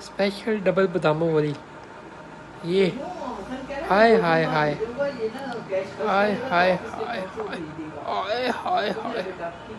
special double बदामों वाली ये हाय हाय हाय हाय हाय हाय हाय हाय हाय